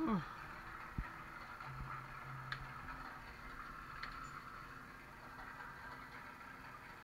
Hmm.